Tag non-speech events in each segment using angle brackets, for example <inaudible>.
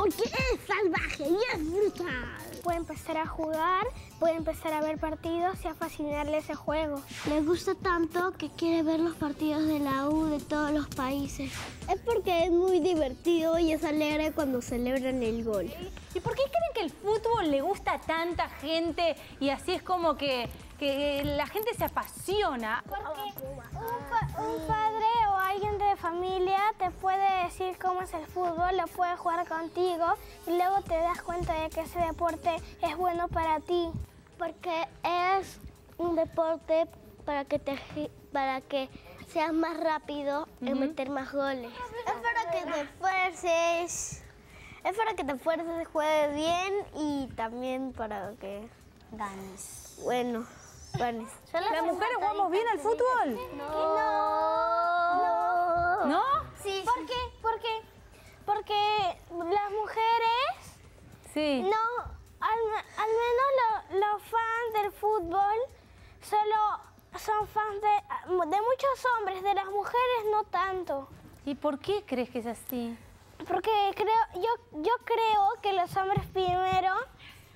porque es salvaje y es brutal. Puede empezar a jugar, puede empezar a ver partidos y a fascinarle ese juego. Le gusta tanto que quiere ver los partidos de la U de todos los países. Es porque es muy divertido y es alegre cuando celebran el gol. ¿Y por qué creen que el fútbol le gusta a tanta gente y así es como que, que la gente se apasiona? Porque un, pa- un padre familia te puede decir cómo es el fútbol, lo puede jugar contigo y luego te das cuenta de que ese deporte es bueno para ti. Porque es un deporte para que te para que seas más rápido en meter más goles. Es para que te esfuerces. Es para que te esfuerces, juegues bien y también para que ganes. Bueno, ganes. ¿Las mujeres jugamos bien al fútbol? No. Sí. No, al, al menos lo- los fans del fútbol solo son fans de, de muchos hombres, de las mujeres no tanto. ¿Y por qué crees que es así? Porque creo, yo, yo creo que los hombres primero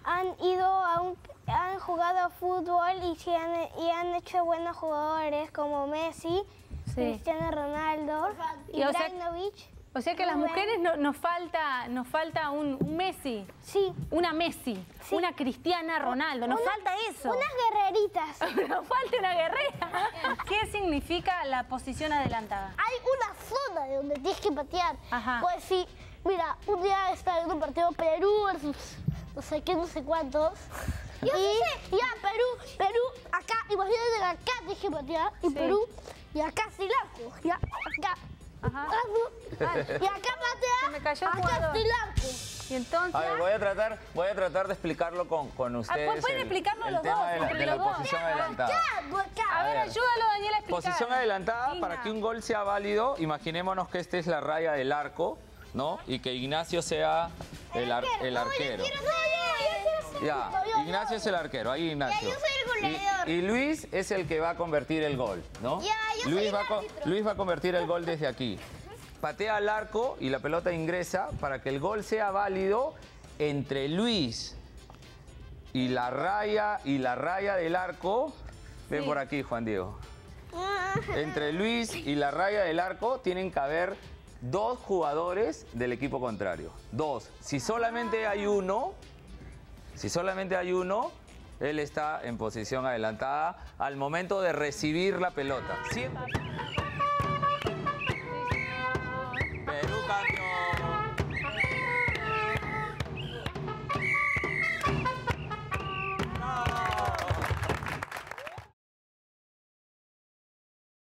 han ido a un, han jugado fútbol y, sí han, y han hecho buenos jugadores como Messi, Sí. Cristiano Ronaldo, Y Ibrahimovic. O sea que a las mujeres no- nos falta, nos falta un, un Messi, Sí, una Messi, Sí. una Cristiana Ronaldo. Nos Una- falta eso. unas guerreritas. <laughs> Nos falta una guerrera. ¿Qué significa la posición adelantada? Hay una zona de donde tienes que patear. Ajá. Pues sí, mira, un día está en un partido Perú versus no sé qué, no sé cuántos. y ya, Perú, Perú, acá, imagínate acá tienes que patear. Y Sí. Perú, y acá sí largo. Ya. Y acá patea, Se me cayó el acá jugador. Y entonces... A ver, voy a tratar, voy a tratar de explicarlo con, con ustedes. pues pueden el- explicarlo el los tema dos, de la, entre de la los dos. posición adelantada. Acá, no acá. A ver, ayúdalo, Daniel, a explicar. Posición adelantada, Igna. para que un gol sea válido, imaginémonos que esta es la raya del arco, ¿no? Y que Ignacio sea el, ar- el arquero. Ya, Ignacio es el arquero, ahí Ignacio. Ya, yo soy el goleador. Y, y Luis es el que va a convertir el gol, ¿no? Ya, yo soy Luis el va a. Luis va a convertir el gol desde aquí. Patea al arco y la pelota ingresa para que el gol sea válido entre Luis y la raya y la raya del arco. Ven Sí. por aquí, Juan Diego. Entre Luis y la raya del arco tienen que haber dos jugadores del equipo contrario. Dos. Si solamente hay uno, si solamente hay uno, él está en posición adelantada al momento de recibir la pelota. Siempre-